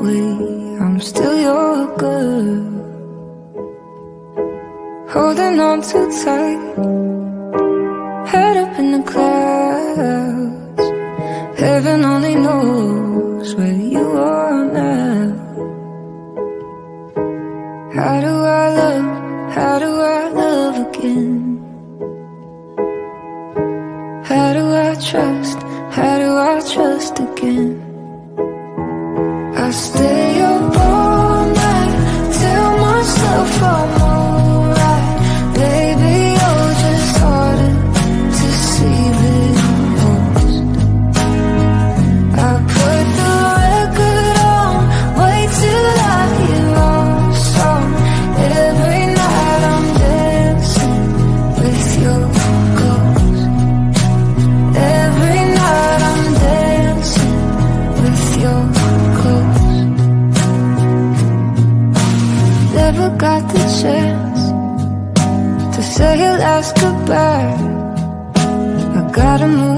way, I'm still your girl. Holding on too tight, head up in the clouds. Heaven only knows where you are now. How do I love? How do I love again? How do I trust? How do I trust again? stay. goodbye. I gotta move.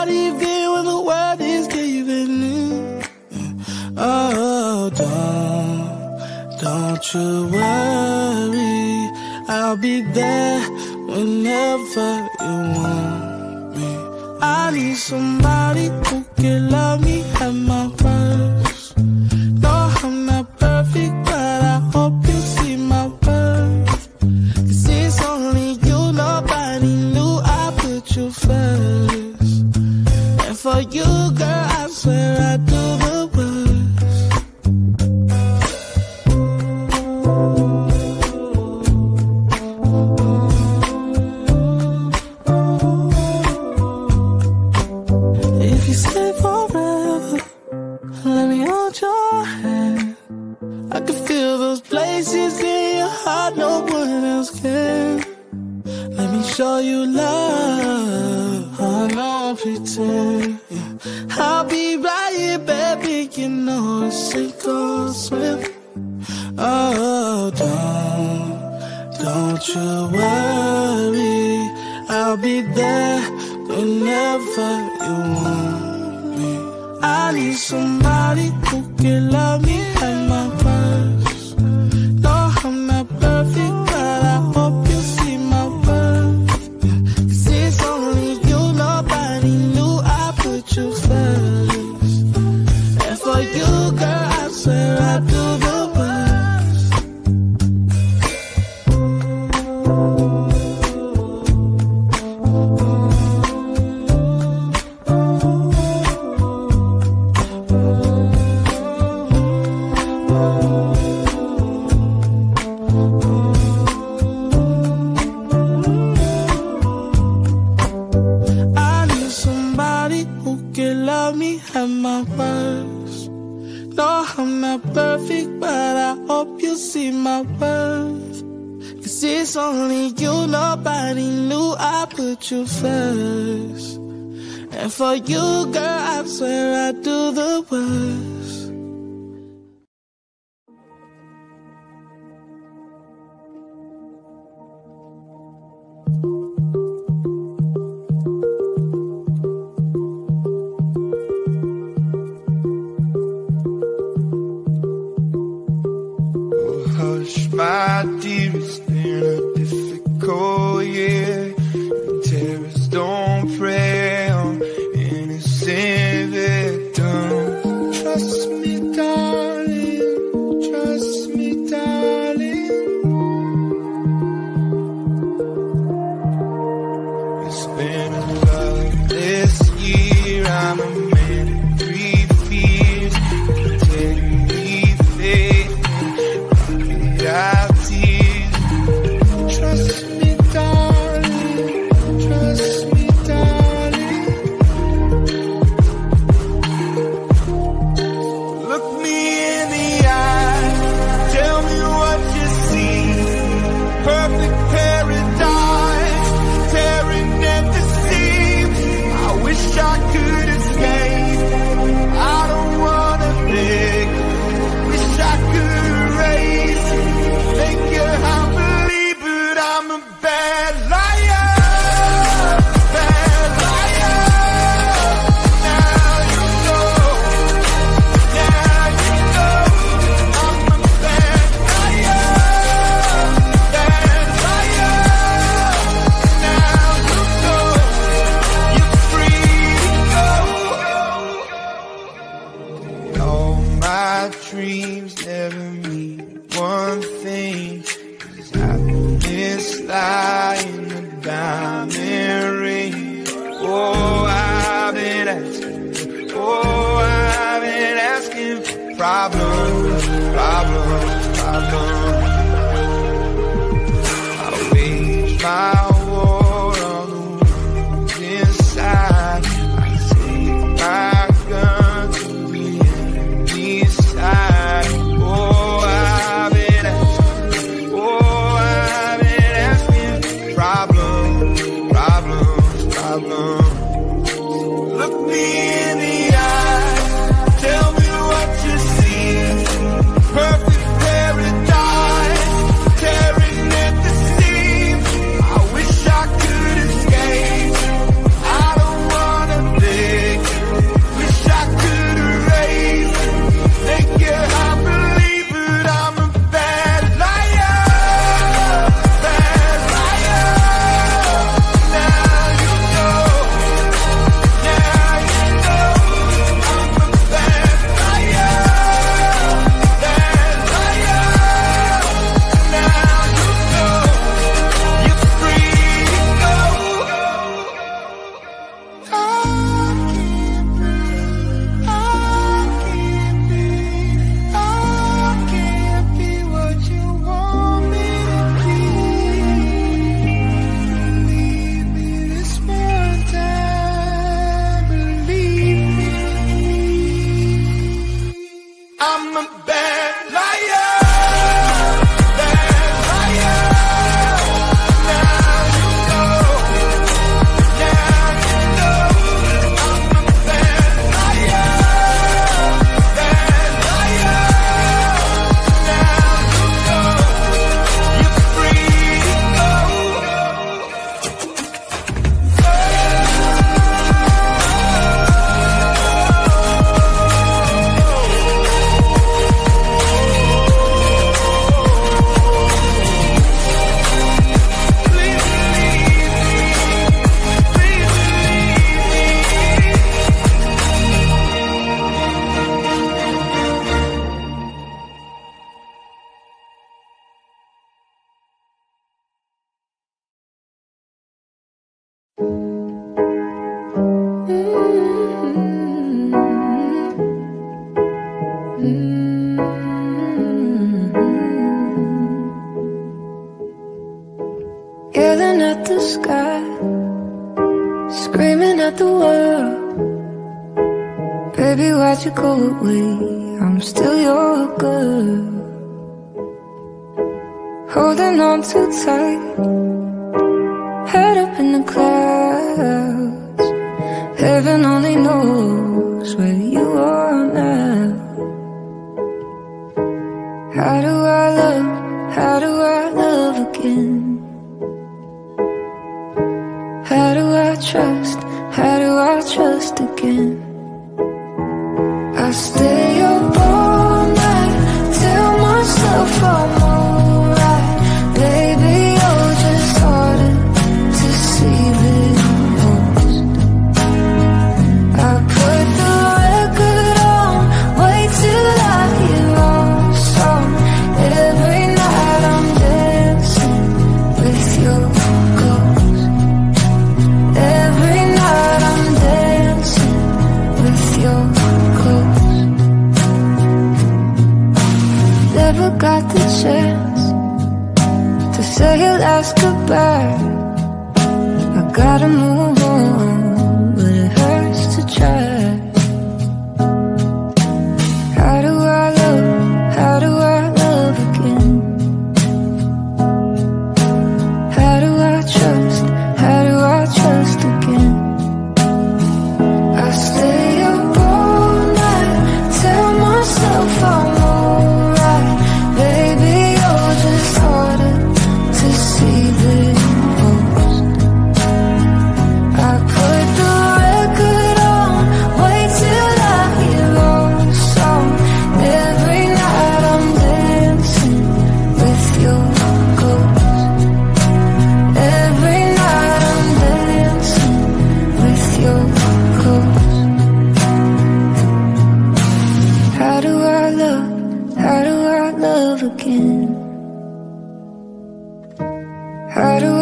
out even when the world is giving in. Oh, don't, don't you worry. I'll be there whenever you want me. I need somebody who can love me at my whenever you want me. I need somebody who can love me like my mom. You first. And for you, girl, I swear I'd do the worst. Baby, why'd you How do I love, how do I love again? How do I trust, how do I trust again? say your last goodbye I gotta move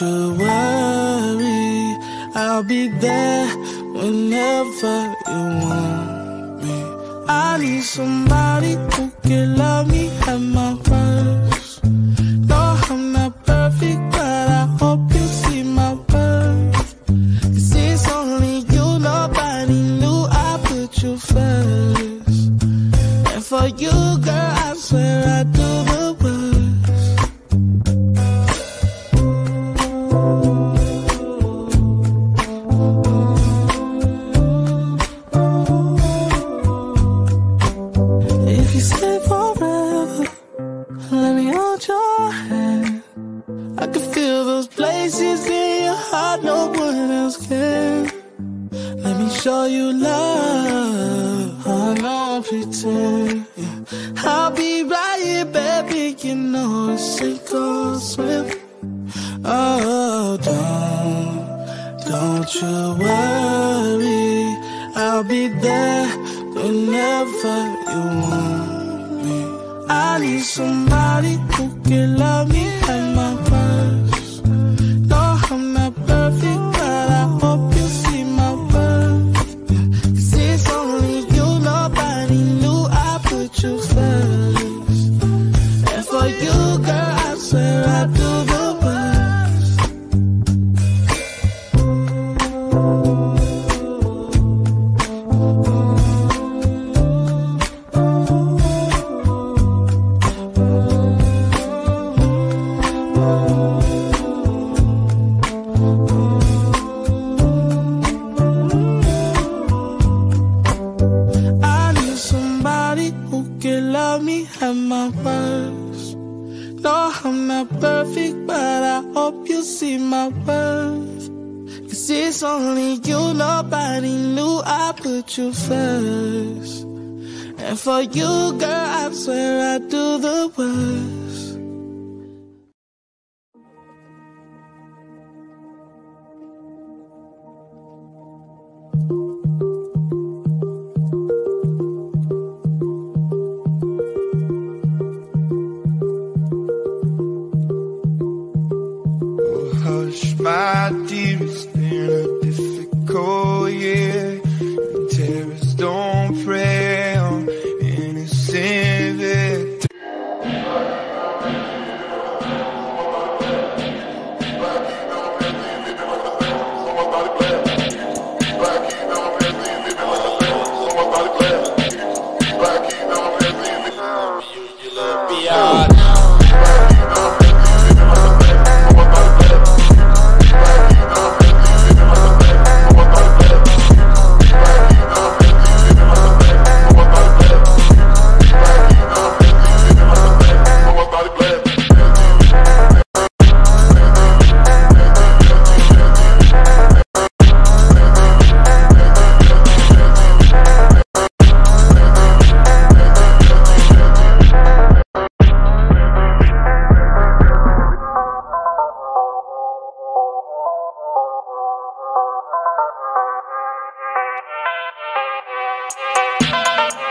you worry, I'll be there you want me. I need somebody who can love me and my. you first. And for you, girl, I swear I'd do the worst. Thank you.